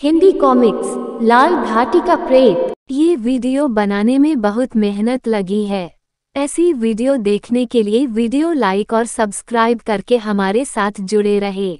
Hindi comics, लाल घाटी का प्रेत। ये वीडियो बनाने में बहुत मेहनत लगी है। ऐसी वीडियो देखने के लिए वीडियो लाइक और सब्सक्राइब करके हमारे साथ जुड़े रहे।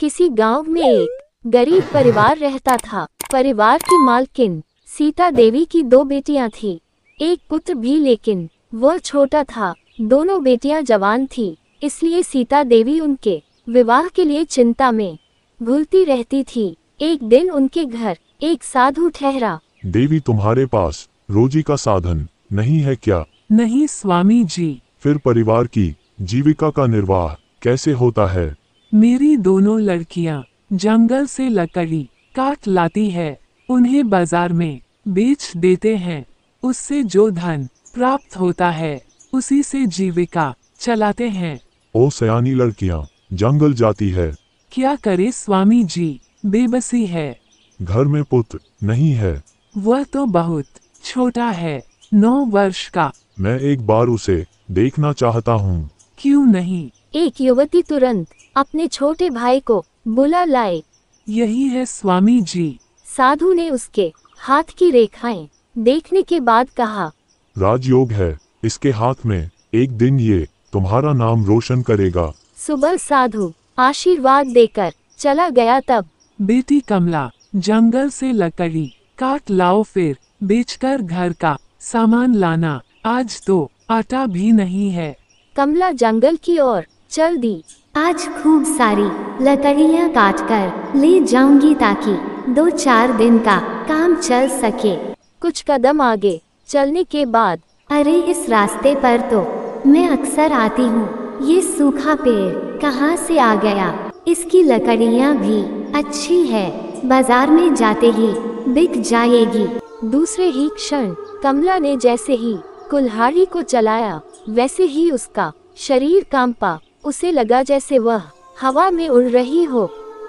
किसी गाँव में एक गरीब परिवार रहता था। परिवार की मालकिन सीता देवी की दो बेटियाँ थी। एक पुत्र भी, लेकिन वह छोटा था। दोनों बेटियाँ जवान थी, इसलिए सीता देवी उनके विवाह के लिए चिंता में भूलती रहती थी। एक दिन उनके घर एक साधु ठहरा। देवी तुम्हारे पास रोजी का साधन नहीं है क्या? नहीं स्वामी जी। फिर परिवार की जीविका का निर्वाह कैसे होता है? मेरी दोनों लड़कियाँ जंगल से लकड़ी काट लाती है। उन्हें बाज़ार में बेच देते हैं। उससे जो धन प्राप्त होता है उसी से जीविका चलाते हैं। ओ सयानी लड़कियाँ जंगल जाती है। क्या करे स्वामी जी? बेबसी है। घर में पुत्र नहीं है। वह तो बहुत छोटा है नौ वर्ष का। मैं एक बार उसे देखना चाहता हूँ। क्यों नहीं? एक युवती तुरंत अपने छोटे भाई को बुला लाए। यही है स्वामी जी। साधु ने उसके हाथ की रेखाएँ देखने के बाद कहा राजयोग है इसके हाथ में एक दिन ये तुम्हारा नाम रोशन करेगा। सुबह साधु आशीर्वाद देकर चला गया तब बेटी कमला जंगल से लकड़ी काट लाओ फिर बेचकर घर का सामान लाना आज तो आटा भी नहीं है। कमला जंगल की ओर चल दी। आज खूब सारी लकड़ियाँ काट कर ले जाऊँगी ताकि दो चार दिन का काम चल सके। कुछ कदम आगे चलने के बाद अरे इस रास्ते पर तो मैं अक्सर आती हूँ। ये सूखा पेड़ कहाँ से आ गया? इसकी लकड़ियाँ भी अच्छी है, बाज़ार में जाते ही बिक जाएगी। दूसरे ही क्षण कमला ने जैसे ही कुल्हाड़ी को चलाया, वैसे ही उसका शरीर कांपा, उसे लगा जैसे वह हवा में उड़ रही हो।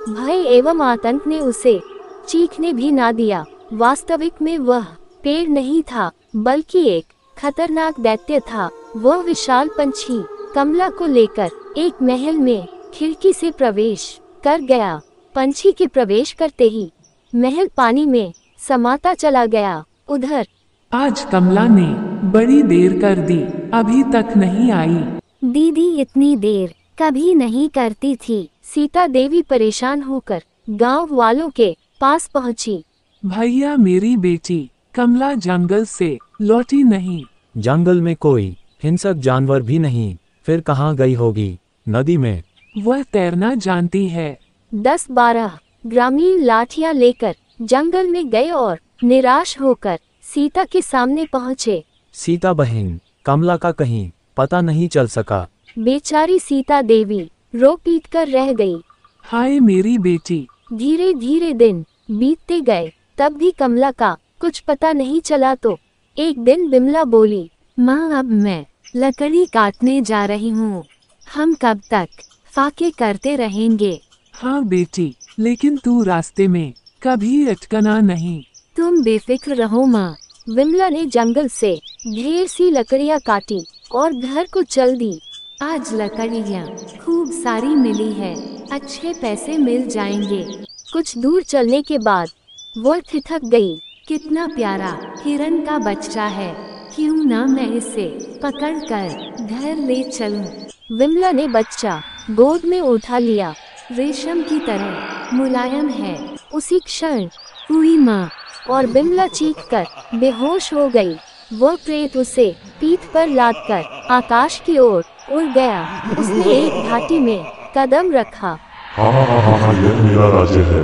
भय एवं आतंक ने उसे चीखने भी ना दिया। वास्तविक में वह पेड़ नहीं था, बल्कि एक खतरनाक दैत्य था। वह विशाल पंछी कमला को लेकर एक महल में खिड़की से प्रवेश कर गया। पंछी के प्रवेश करते ही महल पानी में समाता चला गया। उधर आज कमला ने बड़ी देर कर दी अभी तक नहीं आई। दीदी इतनी देर कभी नहीं करती थी। सीता देवी परेशान होकर गाँव वालों के पास पहुँची। भैया मेरी बेटी कमला जंगल से लौटी नहीं। जंगल में कोई हिंसक जानवर भी नहीं फिर कहाँ गई होगी? नदी में। वह तैरना जानती है। दस बारह ग्रामीण लाठियाँ लेकर जंगल में गए और निराश होकर सीता के सामने पहुँचे। सीता बहन कमला का कहीं पता नहीं चल सका। बेचारी सीता देवी रो पीट कर रह गई। हाय मेरी बेटी। धीरे धीरे दिन बीतते गए तब भी कमला का कुछ पता नहीं चला तो एक दिन बिमला बोली माँ अब मैं लकड़ी काटने जा रही हूँ। हम कब तक फाके करते रहेंगे? हाँ बेटी, लेकिन तू रास्ते में कभी अटकना नहीं। तुम बेफिक्र रहो माँ। विमला ने जंगल से ढेर सी लकड़ियाँ काटी और घर को चल दी। आज लकड़ियाँ खूब सारी मिली है। अच्छे पैसे मिल जाएँगे। कुछ दूर चलने के बाद वो थिथक गई। कितना प्यारा हिरन का बच्चा है। क्यों ना मैं इसे पकड़ कर घर ले चलूँ? विमला ने बच्चा गोद में उठा लिया। रेशम की तरह मुलायम है। उसी क्षण हुई माँ और बिमला चीख कर बेहोश हो गई। वह प्रेत उसे पीठ पर लाद कर आकाश की ओर उड़ गया। उसने एक घाटी में कदम रखा। हाँ हाँ हाँ हाँ हाँ यह मेरा राज्य है।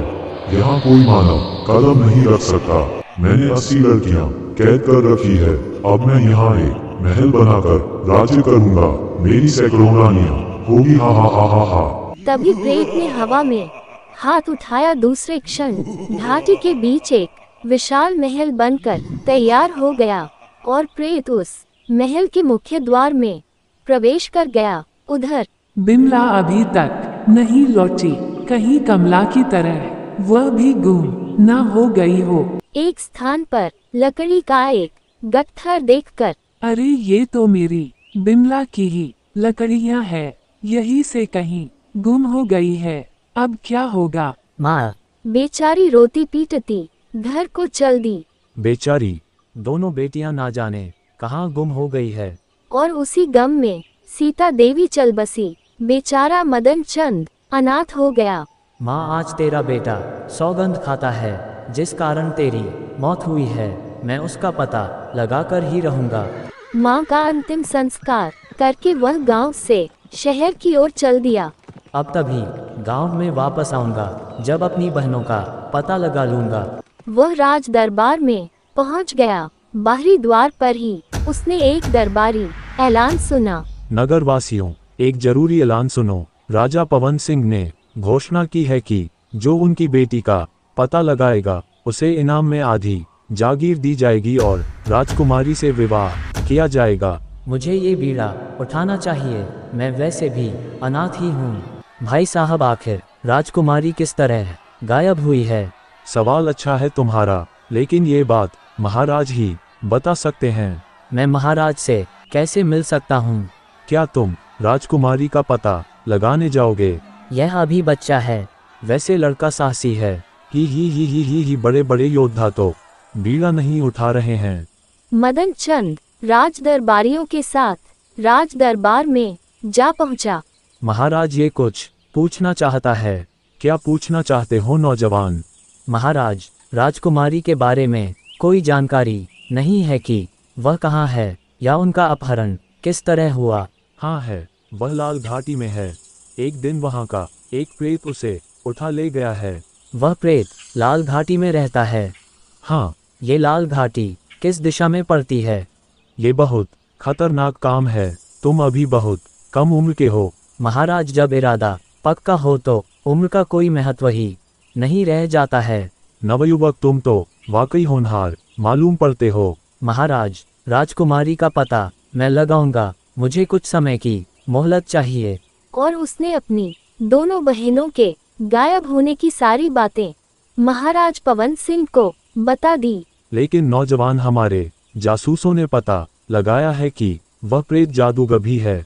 यहाँ कोई मानव कदम नहीं रख सकता। मैंने अस्सी लड़कियाँ कैद कर रखी है। अब मैं यहाँ एक महल बनाकर राज्य करूँगा। मेरी सैकड़ों रानियाँ। होगी, हा हा हा हा हा। तभी प्रेत ने हवा में हाथ उठाया दूसरे क्षण। घाटी के बीच एक विशाल महल बनकर तैयार हो गया और प्रेत उस महल के मुख्य द्वार में प्रवेश कर गया। उधर बिमला अभी तक नहीं लौटी। कहीं कमला की तरह वह भी गुम न हो गई हो। एक स्थान पर लकड़ी का एक गट्ठर देखकर अरे ये तो मेरी बिमला की ही लकड़ियाँ है। यही से कहीं गुम हो गई है। अब क्या होगा? माँ बेचारी रोती पीटती घर को चल दी। बेचारी दोनों बेटियाँ ना जाने कहाँ गुम हो गई है। और उसी गम में सीता देवी चल बसी। बेचारा मदन चंद अनाथ हो गया। माँ आज तेरा बेटा सौगंध खाता है जिस कारण तेरी मौत हुई है मैं उसका पता लगा कर ही रहूँगा। माँ का अंतिम संस्कार करके वह गाँव से शहर की ओर चल दिया। अब तभी गाँव में वापस आऊँगा जब अपनी बहनों का पता लगा लूँगा। वह राज दरबार में पहुँच गया। बाहरी द्वार पर ही उसने एक दरबारी ऐलान सुना। नगर वासियों एक ज़रूरी ऐलान सुनो। राजा पवन सिंह ने घोषणा की है कि जो उनकी बेटी का पता लगाएगा उसे इनाम में आधी जागीर दी जाएगी और राजकुमारी से विवाह किया जाएगा। मुझे ये बीड़ा उठाना चाहिए। मैं वैसे भी अनाथ ही हूँ। भाई साहब आखिर राजकुमारी किस तरह है? गायब हुई है। सवाल अच्छा है तुम्हारा लेकिन ये बात महाराज ही बता सकते हैं। मैं महाराज से कैसे मिल सकता हूँ? क्या तुम राजकुमारी का पता लगाने जाओगे? यह अभी बच्चा है। वैसे लड़का साहसी है। ही ही ही ही ही ही बड़े बड़े योद्धा तो बीड़ा नहीं उठा रहे हैं। मदन चंद राज दरबारियों के साथ राज दरबार में जा पहुँचा। महाराज ये कुछ पूछना चाहता है। क्या पूछना चाहते हो नौजवान? महाराज राजकुमारी के बारे में कोई जानकारी नहीं है कि वह कहाँ है या उनका अपहरण किस तरह हुआ। हाँ है वह लाल घाटी में है। एक दिन वहाँ का एक प्रेत उसे उठा ले गया है। वह प्रेत लाल घाटी में रहता है। हाँ। ये लाल घाटी किस दिशा में पड़ती है? ये बहुत खतरनाक काम है। तुम अभी बहुत कम उम्र के हो। महाराज जब इरादा पक्का हो तो उम्र का कोई महत्व ही नहीं रह जाता है। नवयुवक तुम तो वाकई होनहार मालूम पड़ते हो। महाराज राजकुमारी का पता मैं लगाऊँगा मुझे कुछ समय की मोहलत चाहिए। और उसने अपनी दोनों बहनों के गायब होने की सारी बातें महाराज पवन सिंह को बता दी। लेकिन नौजवान हमारे जासूसों ने पता लगाया है कि वह प्रेत जादूगर भी है।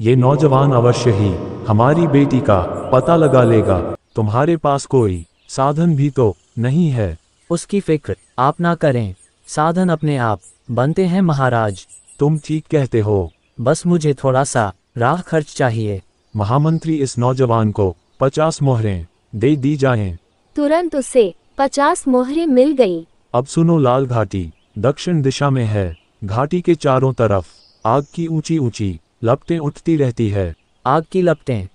ये नौजवान अवश्य ही हमारी बेटी का पता लगा लेगा। तुम्हारे पास कोई साधन भी तो नहीं है। उसकी फ़िक्र आप ना करें। साधन अपने आप बनते हैं महाराज। तुम ठीक कहते हो। बस मुझे थोड़ा सा राह खर्च चाहिए। महामंत्री इस नौजवान को पचास मोहरें दे दी जाएँ। तुरंत उसे पचास मोहरें मिल गई। अब सुनो लाल घाटी दक्षिण दिशा में है। घाटी के चारों तरफ़ आग की ऊँची ऊँची लपटें उठती रहती है। आग की लपटें।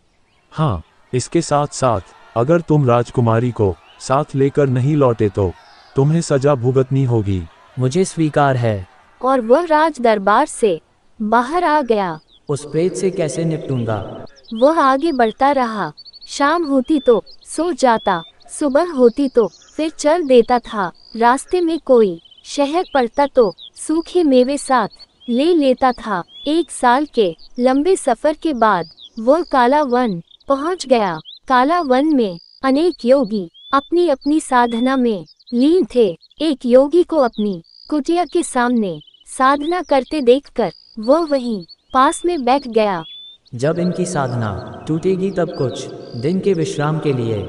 हाँ इसके साथ साथ अगर तुम राजकुमारी को साथ लेकर नहीं लौटे तो तुम्हें सजा भुगतनी होगी। मुझे स्वीकार है। और वह राज दरबार से बाहर आ गया। उस प्रेत से कैसे निपटूँगा? वह आगे बढ़ता रहा। शाम होती तो सो जाता सुबह होती तो फिर चल देता था। रास्ते में कोई शहर पड़ता तो सूखे मेवे साथ ले लेता था। एक साल के लंबे सफ़र के बाद वह काला वन पहुँच गया। काला वन में अनेक योगी अपनी अपनी साधना में लीन थे। एक योगी को अपनी कुटिया के सामने साधना करते देखकर वह वहीं पास में बैठ गया। जब इनकी साधना टूटेगी तब कुछ दिन के विश्राम के लिए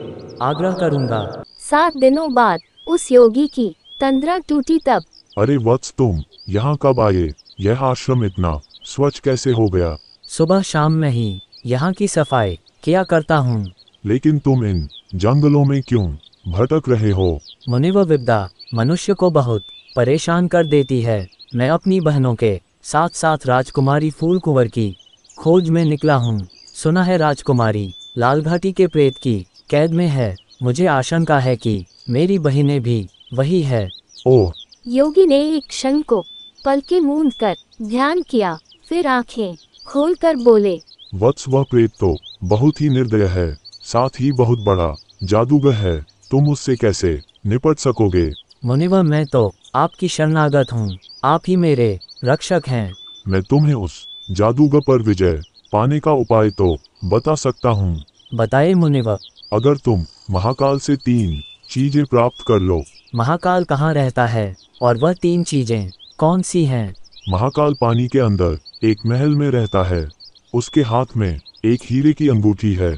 आग्रह करूँगा। सात दिनों बाद उस योगी की तंद्रा टूटी तब। अरे वत्स तुम यहाँ कब आए? यह आश्रम इतना स्वच्छ कैसे हो गया? सुबह शाम में ही यहाँ की सफ़ाई किया करता हूँ। लेकिन तुम इन जंगलों में क्यों भटक रहे हो? मुनिव विपदा मनुष्य को बहुत परेशान कर देती है। मैं अपनी बहनों के साथ साथ राजकुमारी फूल कुंवर की खोज में निकला हूँ। सुना है राजकुमारी लाल घाटी के प्रेत की कैद में है। मुझे आशंका है कि मेरी बहिनें भी वही है। ओह! योगी ने एक क्षण को पल के मूंद कर ध्यान किया। फिर आँखें खोलकर बोले वत्स वह प्रेत तो बहुत ही निर्दय है साथ ही बहुत बड़ा जादूगर है तुम उससे कैसे निपट सकोगे? मुनिवा मैं तो आपकी शरणागत हूँ आप ही मेरे रक्षक हैं। मैं तुम्हें उस जादूगर पर विजय पाने का उपाय तो बता सकता हूँ। बताए मुनिवा अगर तुम महाकाल से तीन चीज़ें प्राप्त कर लो। महाकाल कहाँ रहता है और वह तीन चीज़ें कौन सी हैं? महाकाल पानी के अंदर एक महल में रहता है। उसके हाथ में एक हीरे की अंगूठी है।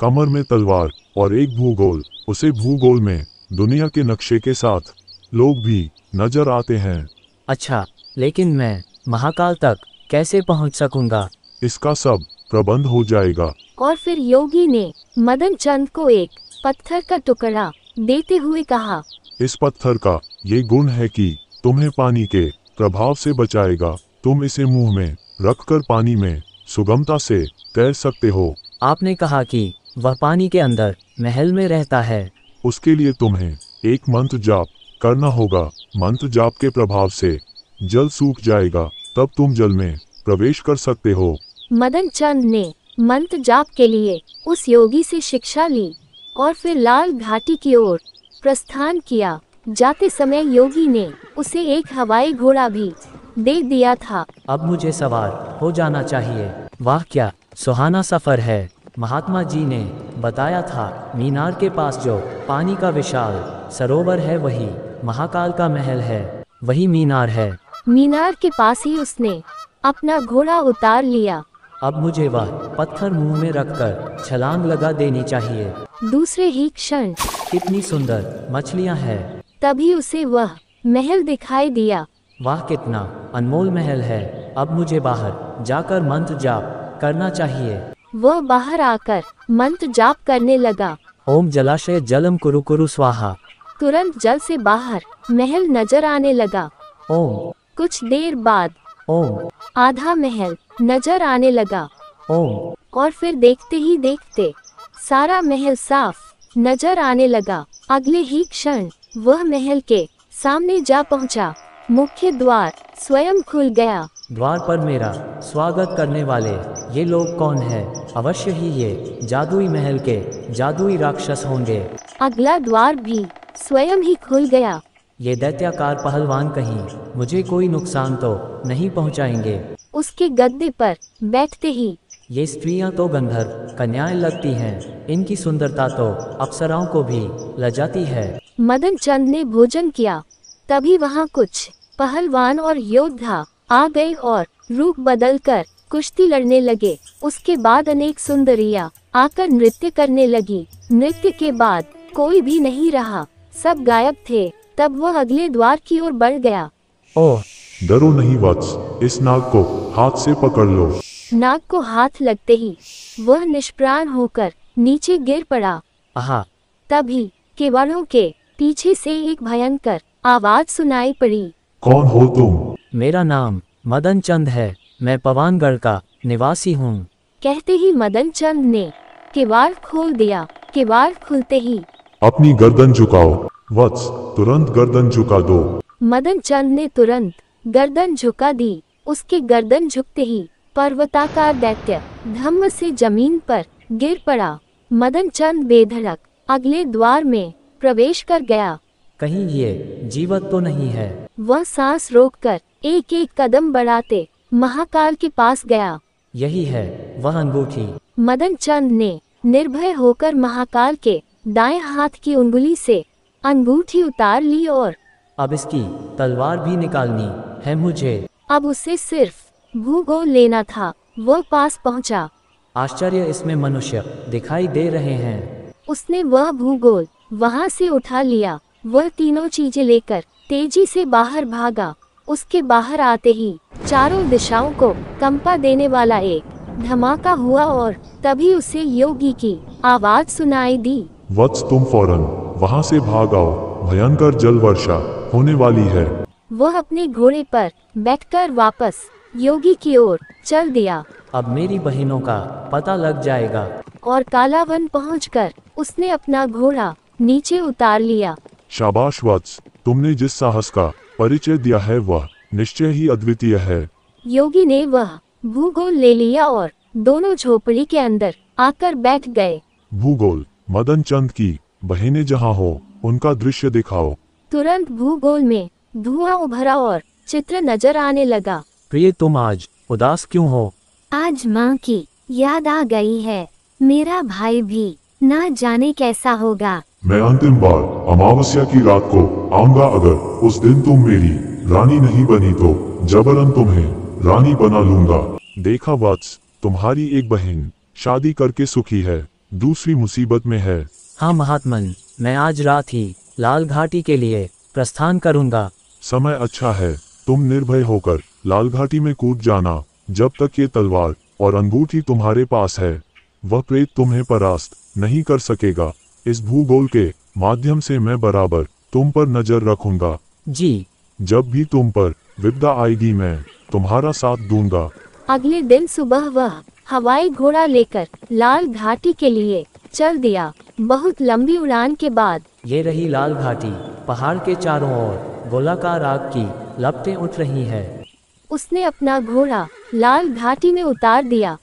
कमर में तलवार और एक भूगोल। उसे भूगोल में दुनिया के नक्शे के साथ लोग भी नज़र आते हैं। अच्छा लेकिन मैं महाकाल तक कैसे पहुँच सकूँगा? इसका सब प्रबंध हो जाएगा। और फिर योगी ने मदन चंद को एक पत्थर का टुकड़ा देते हुए कहा इस पत्थर का ये गुण है कि तुम्हें पानी के प्रभाव से बचाएगा। तुम इसे मुँह में रखकर पानी में सुगमता से तैर सकते हो। आपने कहा कि वह पानी के अंदर महल में रहता है। उसके लिए तुम्हें एक मंत्र जाप करना होगा। मंत्र जाप के प्रभाव से जल सूख जाएगा तब तुम जल में प्रवेश कर सकते हो। मदन चंद ने मंत्र जाप के लिए उस योगी से शिक्षा ली और फिर लाल घाटी की ओर प्रस्थान किया। जाते समय योगी ने उसे एक हवाई घोड़ा भी दे दिया था। अब मुझे सवार हो जाना चाहिए। वाह क्या सुहाना सफ़र है। महात्मा जी ने बताया था मीनार के पास जो पानी का विशाल सरोवर है वही महाकाल का महल है वही मीनार है। मीनार के पास ही उसने अपना घोड़ा उतार लिया। अब मुझे वह पत्थर मुँह में रखकर छलांग लगा देनी चाहिए। दूसरे ही क्षण कितनी सुंदर मछलियाँ हैं। तभी उसे वह महल दिखाई दिया। वाह कितना अनमोल महल है। अब मुझे बाहर जाकर मंत्र जाप करना चाहिए। वह बाहर आकर मंत्र जाप करने लगा। ओम जलाशय जलम कुरु कुरु स्वाहा। तुरंत जल से बाहर महल नज़र आने लगा। ओम। कुछ देर बाद ओम। आधा महल नज़र आने लगा। ओम। और फिर देखते ही देखते सारा महल साफ़ नज़र आने लगा। अगले ही क्षण वह महल के सामने जा पहुँचा। मुख्य द्वार स्वयं खुल गया। द्वार पर मेरा स्वागत करने वाले ये लोग कौन है? अवश्य ही ये जादुई महल के जादुई राक्षस होंगे। अगला द्वार भी स्वयं ही खुल गया। ये दैत्याकार पहलवान कहीं मुझे कोई नुकसान तो नहीं पहुंचाएँगे। उसके गद्दे पर बैठते ही ये स्त्रियाँ तो गंधर्व कन्याएँ लगती हैं। इनकी सुंदरता तो अप्सराओं को भी लजाती है। मदन चंद ने भोजन किया। तभी वहाँ कुछ पहलवान और योद्धा आ गए और रूप बदलकर कुश्ती लड़ने लगे। उसके बाद अनेक सुंदरिया आकर नृत्य करने लगी। नृत्य के बाद कोई भी नहीं रहा। सब गायब थे। तब वह अगले द्वार की ओर बढ़ गया। ओह डरो नहीं वत्स। इस नाग को हाथ से पकड़ लो। नाग को हाथ लगते ही वह निष्प्राण होकर नीचे गिर पड़ा। आहा तभी केवड़ों के पीछे से एक भयंकर आवाज़ सुनाई पड़ी। कौन हो तुम? मेरा नाम मदन चंद है। मैं पवानगढ़ का निवासी हूँ। कहते ही मदन चंद ने किवाड़ खोल दिया। किवाड़ खुलते ही अपनी गर्दन झुकाओ। वत्स तुरंत गर्दन झुका दो। मदन चंद ने तुरंत गर्दन झुका दी। उसके गर्दन झुकते ही पर्वताकार दैत्य धम्म से ज़मीन पर गिर पड़ा। मदन चंद बेधड़क अगले द्वार में प्रवेश कर गया। कहीं ये जीवत तो नहीं है। वह सांस रोककर एक एक कदम बढ़ाते महाकाल के पास गया। यही है वह अंगूठी। मदन चंद ने निर्भय होकर महाकाल के दाएँ हाथ की उंगली से अंगूठी उतार ली और अब इसकी तलवार भी निकालनी है मुझे। अब उसे सिर्फ़ भूगोल लेना था वह पास पहुँचा। आश्चर्य इसमें मनुष्य दिखाई दे रहे हैं। उसने वह भूगोल वहाँ से उठा लिया। वह तीनों चीज़ें लेकर तेज़ी से बाहर भागा। उसके बाहर आते ही चारों दिशाओं को कंपा देने वाला एक धमाका हुआ और तभी उसे योगी की आवाज़ सुनाई दी। वत्स तुम फ़ौरन वहाँ से भाग आओ। भयंकर जल वर्षा होने वाली है। वह अपने घोड़े पर बैठकर वापस योगी की ओर चल दिया। अब मेरी बहनों का पता लग जाएगा। और कालावन पहुंचकर उसने अपना घोड़ा नीचे उतार लिया। शाबाश वत्स तुमने जिस साहस का परिचय दिया है वह निश्चय ही अद्वितीय है। योगी ने वह भूगोल ले लिया और दोनों झोपड़ी के अंदर आकर बैठ गए। भूगोल मदन चंद की बहने जहाँ हो उनका दृश्य दिखाओ। तुरंत भूगोल में धुआँ उभरा और चित्र नज़र आने लगा। प्रिय तुम आज उदास क्यों हो? आज माँ की याद आ गई है। मेरा भाई भी ना जाने कैसा होगा। मैं अंतिम बार अमावस्या की रात को आऊँगा अगर उस दिन तुम मेरी रानी नहीं बनी तो जबरन तुम्हें रानी बना लूँगा। देखा वत्स तुम्हारी एक बहन शादी करके सुखी है दूसरी मुसीबत में है। हाँ महात्मन मैं आज रात ही लाल घाटी के लिए प्रस्थान करूँगा। समय अच्छा है तुम निर्भय होकर लाल घाटी में कूद जाना जब तक ये तलवार और अंगूठी तुम्हारे पास है वह प्रेत तुम्हें परास्त नहीं कर सकेगा। इस भूगोल के माध्यम से मैं बराबर तुम पर नज़र रखूँगा। जी। जब भी तुम पर विपदा आएगी मैं तुम्हारा साथ दूँगा। अगले दिन सुबह वह हवाई घोड़ा लेकर लाल घाटी के लिए चल दिया। बहुत लंबी उड़ान के बाद ये रही लाल घाटी पहाड़ के चारों ओर गोलाकार आग की लपटें उठ रही है। उसने अपना घोड़ा लाल घाटी में उतार दिया।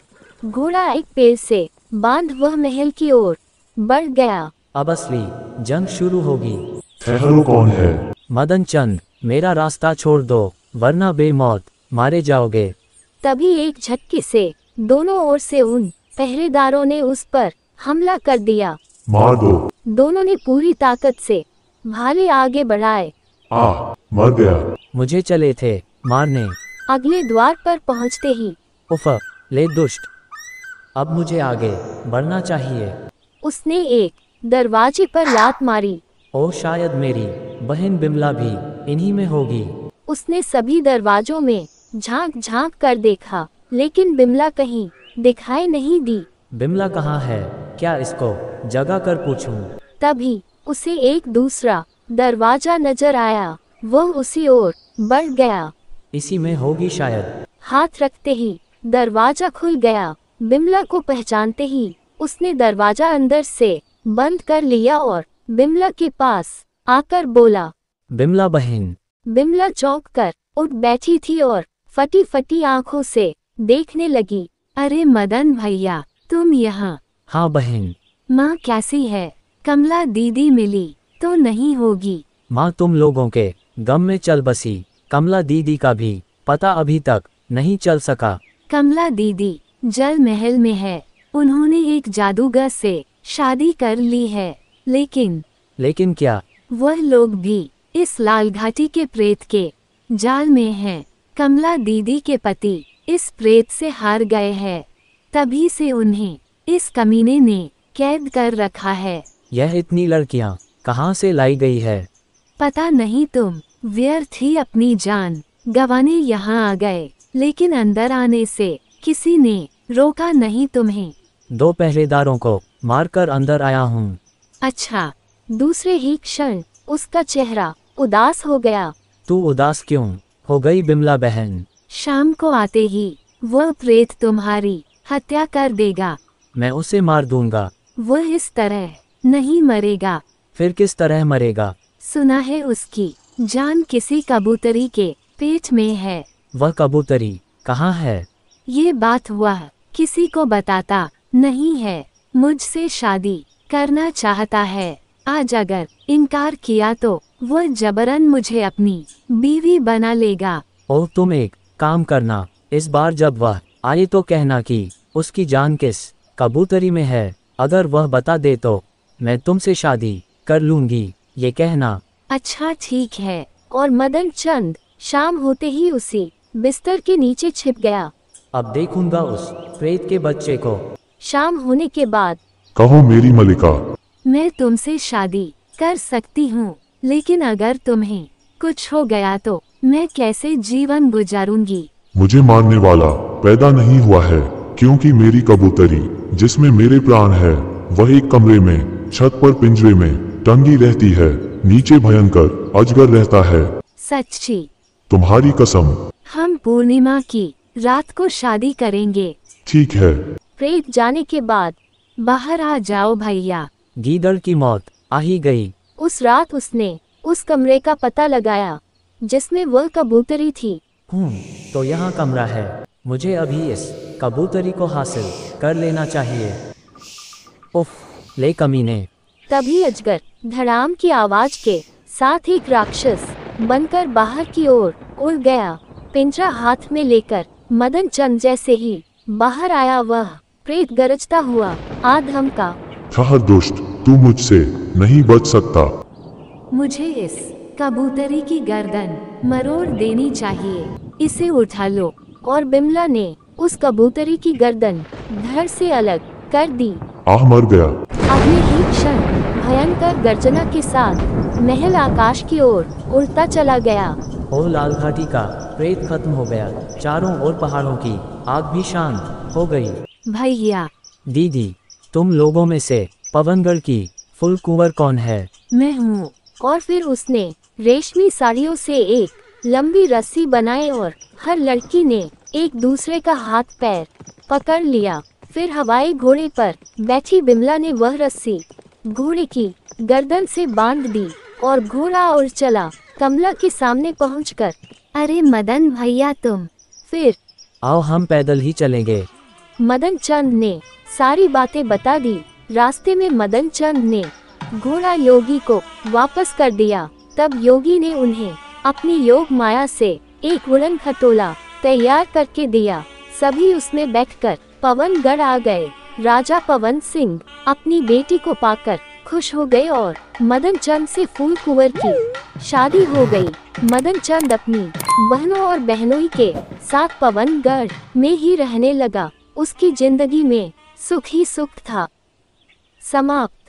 घोड़ा एक पेड़ से बाँध वह महल की ओर बढ़ गया। अब असली जंग शुरू होगी। ठहरो कौन है? मदन चंद मेरा रास्ता छोड़ दो वरना बेमौत मारे जाओगे। तभी एक झटके से दोनों ओर से उन पहरेदारों ने उस पर हमला कर दिया। मार दो। दोनों ने पूरी ताकत से भाले आगे बढ़ाए। आ मर गया। मुझे चले थे मारने। अगले द्वार पर पहुँचते ही उफ ले दुष्ट। अब मुझे आगे बढ़ना चाहिए। उसने एक दरवाजे पर लात मारी। ओ शायद मेरी बहन बिमला भी इन्हीं में होगी। उसने सभी दरवाजों में झाँक झाँक कर देखा लेकिन बिमला कहीं दिखाई नहीं दी। बिमला कहाँ है? क्या इसको जगा कर पूछूँ? तभी उसे एक दूसरा दरवाज़ा नज़र आया वह उसी ओर बढ़ गया। इसी में होगी शायद। हाथ रखते ही दरवाज़ा खुल गया। बिमला को पहचानते ही उसने दरवाज़ा अंदर से बंद कर लिया और बिमला के पास आकर बोला बिमला बहन। बिमला चौंक कर उठ बैठी थी और फटी फटी आँखों से देखने लगी अरे मदन भैया तुम यहाँ। हाँ बहन। माँ कैसी है? कमला दीदी मिली तो नहीं होगी। माँ तुम लोगों के गम में चल बसी कमला दीदी का भी पता अभी तक नहीं चल सका। कमला दीदी जल महल में है उन्होंने एक जादूगर से शादी कर ली है लेकिन लेकिन क्या? वह लोग भी इस लाल घाटी के प्रेत के जाल में हैं। कमला दीदी के पति इस प्रेत से हार गए हैं। तभी से उन्हें इस कमीने ने कैद कर रखा है। यह इतनी लड़कियाँ कहाँ से लाई गई है? पता नहीं तुम व्यर्थ ही अपनी जान। गवाने यहाँ आ गए लेकिन अंदर आने से किसी ने रोका नहीं तुम्हें। दो पहरेदारों को मारकर अंदर आया हूँ। अच्छा दूसरे ही क्षण उसका चेहरा उदास हो गया। तू उदास क्यों? हो गई बिमला बहन। शाम को आते ही वह प्रेत तुम्हारी हत्या कर देगा। मैं उसे मार दूँगा। वह इस तरह नहीं मरेगा। फिर किस तरह मरेगा? सुना है उसकी जान किसी कबूतरी के पेट में है। वह कबूतरी कहाँ है? ये बात वह किसी को बताता नहीं है मुझसे शादी करना चाहता है। आज अगर इनकार किया तो वह जबरन मुझे अपनी बीवी बना लेगा। ओ तुम एक काम करना इस बार जब वह आए तो कहना कि उसकी जान किस कबूतरी में है अगर वह बता दे तो मैं तुमसे शादी कर लूँगी ये कहना। अच्छा ठीक है और मदन चंद शाम होते ही उसी बिस्तर के नीचे छिप गया। अब देखूँगा उस प्रेत के बच्चे को। शाम होने के बाद कहो मेरी मलिका। मैं तुमसे शादी कर सकती हूँ लेकिन अगर तुम्हें कुछ हो गया तो मैं कैसे जीवन गुजारूँगी? मुझे मानने वाला पैदा नहीं हुआ है क्योंकि मेरी कबूतरी जिसमें मेरे प्राण है वह एक कमरे में छत पर पिंजरे में टंगी रहती है नीचे भयंकर अजगर रहता है। सच्ची। तुम्हारी कसम। हम पूर्णिमा की रात को शादी करेंगे। ठीक है। प्रेत जाने के बाद बाहर आ जाओ भैया। गीदड़ की मौत आ ही गई। उस रात उसने उस कमरे का पता लगाया जिसमें वह कबूतरी थी। तो यहाँ कमरा है। मुझे अभी इस कबूतरी को हासिल कर लेना चाहिए। उफ ले कमीने। तभी अजगर धड़ाम की आवाज़ के साथ एक राक्षस बनकर बाहर की ओर उड़ गया। पिंजरा हाथ में लेकर मदन चंद जैसे ही बाहर आया वह प्रेत गरजता हुआ आधम का ठहर दुष्ट तू मुझसे नहीं बच सकता। मुझे इस कबूतरी की गर्दन मरोड़ देनी चाहिए। इसे उठा लो। और बिमला ने उस कबूतरी की गर्दन धड़ से अलग कर दी। आह मर गया। अगले ही क्षण भयंकर गर्जना के साथ महल आकाश की ओर उड़ता चला गया। और लाल घाटी का प्रेत खत्म हो गया। चारों ओर पहाड़ों की आग भी शांत हो गई। भैया। दीदी तुम लोगों में से पवनगढ़ की फुल कुंवर कौन है? मैं हूँ और फिर उसने रेशमी साड़ियों से एक लंबी रस्सी बनाई और हर लड़की ने एक दूसरे का हाथ पैर पकड़ लिया। फिर हवाई घोड़े पर बैठी बिमला ने वह रस्सी घोड़े की गर्दन से बाँध दी और घोड़ा और चला कमला के सामने पहुंचकर अरे मदन भैया तुम। फिर आओ हम पैदल ही चलेंगे। मदन चंद ने सारी बातें बता दी। रास्ते में मदन चंद ने घोड़ा योगी को वापस कर दिया। तब योगी ने उन्हें अपनी योग माया से एक उड़न खटोला तैयार करके दिया। सभी उसमें बैठकर पवनगढ़ आ गए। राजा पवन सिंह अपनी बेटी को पाकर खुश हो गए और मदन चंद से फूल कुंवर की शादी हो गई। मदन चंद अपनी बहनों और बहनोई के साथ पवनगढ़ में ही रहने लगा। उसकी ज़िंदगी में सुख ही सुख था। समाप्त।